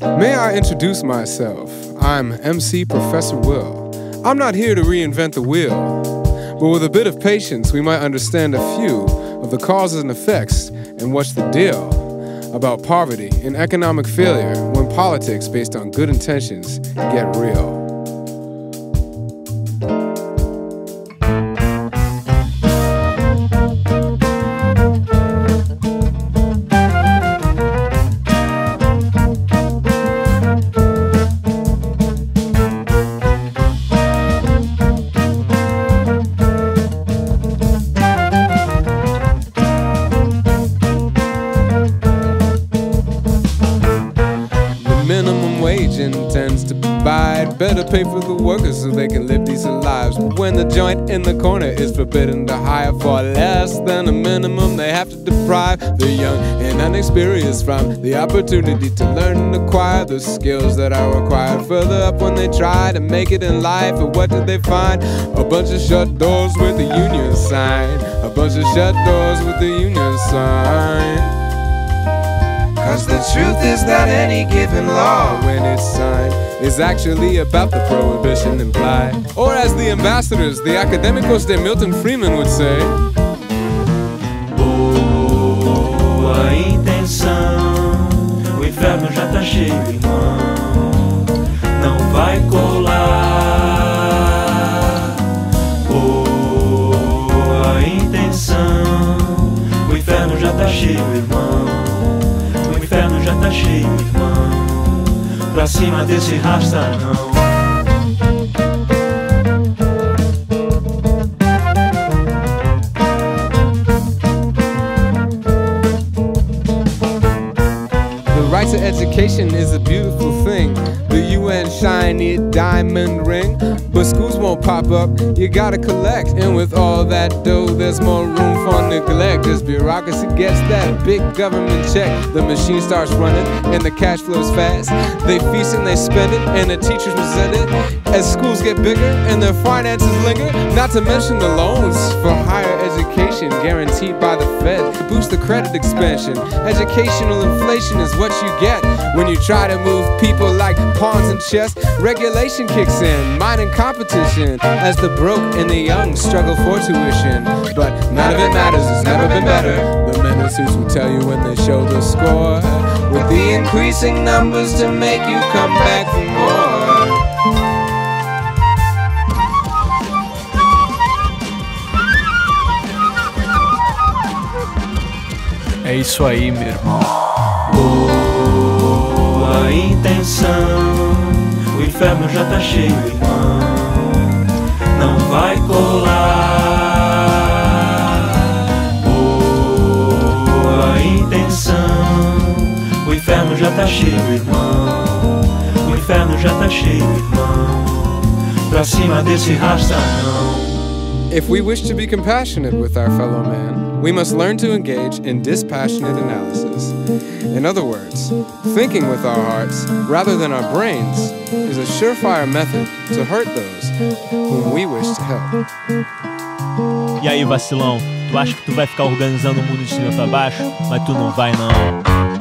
May I introduce myself? I'm MC Professor Will. I'm not here to reinvent the wheel, but with a bit of patience, we might understand a few of the causes and effects and what's the deal about poverty and economic failure when politics based on good intentions get real. Intends to provide better pay for the workers so they can live decent lives. But when the joint in the corner is forbidden to hire for less than a minimum, they have to deprive the young and unexperienced from the opportunity to learn and acquire the skills that are required further up when they try to make it in life. But what did they find? A bunch of shut doors with the union sign. A bunch of shut doors with the union sign. Cause the truth is that any given law, when it's signed, is actually about the prohibition implied. Or as the ambassadors, the academicos de Milton Friedman would say, Boa intenção, o inferno já tá cheio, irmão. Não vai colar. Boa intenção, o inferno já tá cheio, irmão tá cheio, irmão. Pra cima desse rasta não. right to education is a beautiful thing. The UN shiny diamond ring. But schools won't pop up, you gotta collect. And with all that dough, there's more room for neglect. As bureaucracy gets that big government check, the machine starts running and the cash flows fast. They feast and they spend it, and the teachers resent it. As schools get bigger and their finances linger, not to mention the loans for higher education guaranteed by the Fed to boost the credit expansion. Educational inflation is what you get when you try to move people like pawns in chess. Regulation kicks in, mining competition as the broke and the young struggle for tuition. But none of it matters, it's never been better. The ministers will tell you when they show the score. With the increasing numbers to make you come back for more. É isso aí, meu irmão. Boa intenção, o inferno já tá cheio, irmão. Não vai colar. Boa intenção, o inferno já tá cheio, irmão. O inferno já tá cheio, irmão. Pra cima desse rasta não. If we wish to be compassionate with our fellow man, we must learn to engage in dispassionate analysis. In other words, thinking with our hearts rather than our brains is a surefire method to hurt those whom we wish to help. E aí, vacilão, tu acha que tu vai ficar organizando o mundo de cima para baixo? Mas tu não vai não.